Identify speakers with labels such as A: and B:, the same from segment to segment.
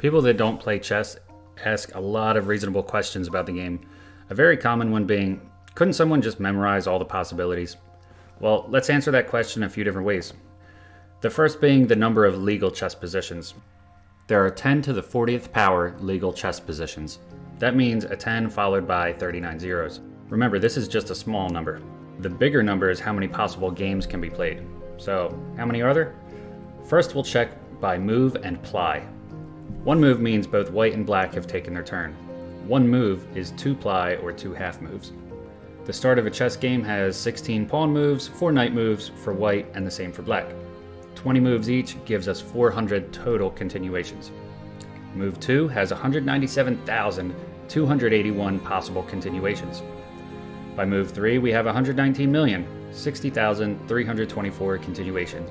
A: People that don't play chess ask a lot of reasonable questions about the game. A very common one being couldn't someone just memorize all the possibilities? Well, let's answer that question a few different ways. The first being the number of legal chess positions. There are 10 to the 40th power legal chess positions. That means a 10 followed by 39 zeros. Remember, this is just a small number. The bigger number is how many possible games can be played. So, how many are there? First, we'll check by move and ply. One move means both white and black have taken their turn. One move is two ply or two half moves. The start of a chess game has 16 pawn moves, 4 knight moves for white, and the same for black. 20 moves each gives us 400 total continuations. Move 2 has 197,281 possible continuations. By move 3, we have 119,060,324 continuations.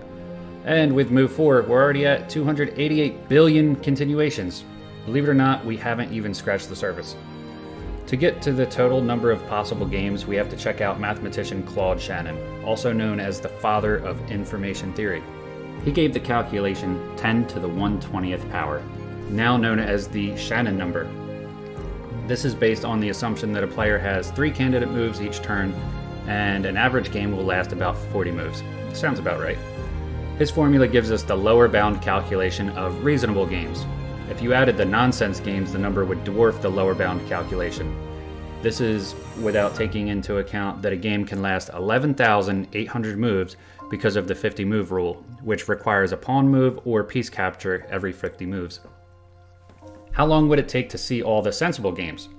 A: And with move 4, we're already at 288 billion continuations. Believe it or not, we haven't even scratched the surface. To get to the total number of possible games, we have to check out mathematician Claude Shannon, also known as the father of information theory. He gave the calculation 10 to the 120th power, now known as the Shannon number. This is based on the assumption that a player has three candidate moves each turn, and an average game will last about 40 moves. Sounds about right. His formula gives us the lower bound calculation of reasonable games. If you added the nonsense games, the number would dwarf the lower bound calculation. This is without taking into account that a game can last 11,800 moves because of the 50 move rule, which requires a pawn move or piece capture every 50 moves. How long would it take to see all the sensible games?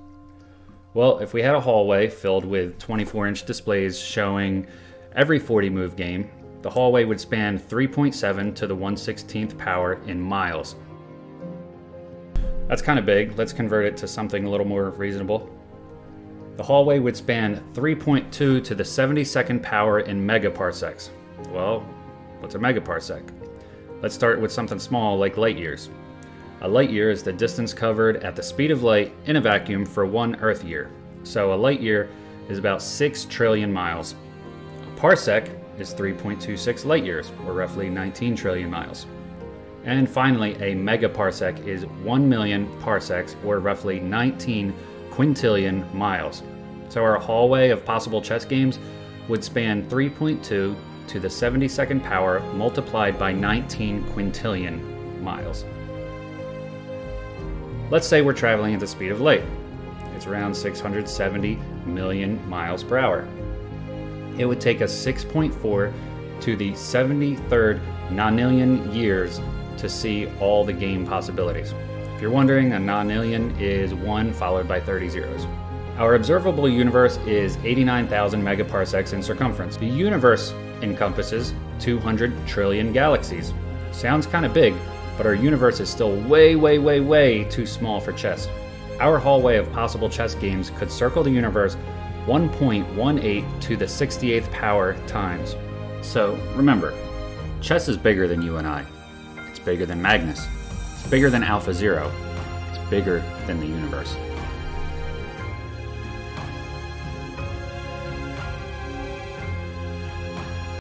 A: Well, if we had a hallway filled with 24 inch displays showing every 40 move game, the hallway would span 3.7 to the 116th power in miles. That's kind of big. Let's convert it to something a little more reasonable. The hallway would span 3.2 to the 72nd power in megaparsecs. Well, what's a megaparsec? Let's start with something small like light years. A light year is the distance covered at the speed of light in a vacuum for one Earth year. So a light year is about 6 trillion miles. A parsec is 3.26 light years, or roughly 19 trillion miles. And finally, a megaparsec is 1 million parsecs, or roughly 19 quintillion miles. So our hallway of possible chess games would span 3.2 to the 72nd power multiplied by 19 quintillion miles. Let's say we're traveling at the speed of light. It's around 670 million miles per hour it would take us 6.4 to the 73rd nonillion years to see all the game possibilities. If you're wondering, a nonillion is 1 followed by 30 zeros. Our observable universe is 89,000 megaparsecs in circumference. The universe encompasses 200 trillion galaxies. Sounds kind of big, but our universe is still way, way, way, way too small for chess. Our hallway of possible chess games could circle the universe 1.18 to the 68th power times. So remember, chess is bigger than you and I. It's bigger than Magnus. It's bigger than Alpha Zero. It's bigger than the universe.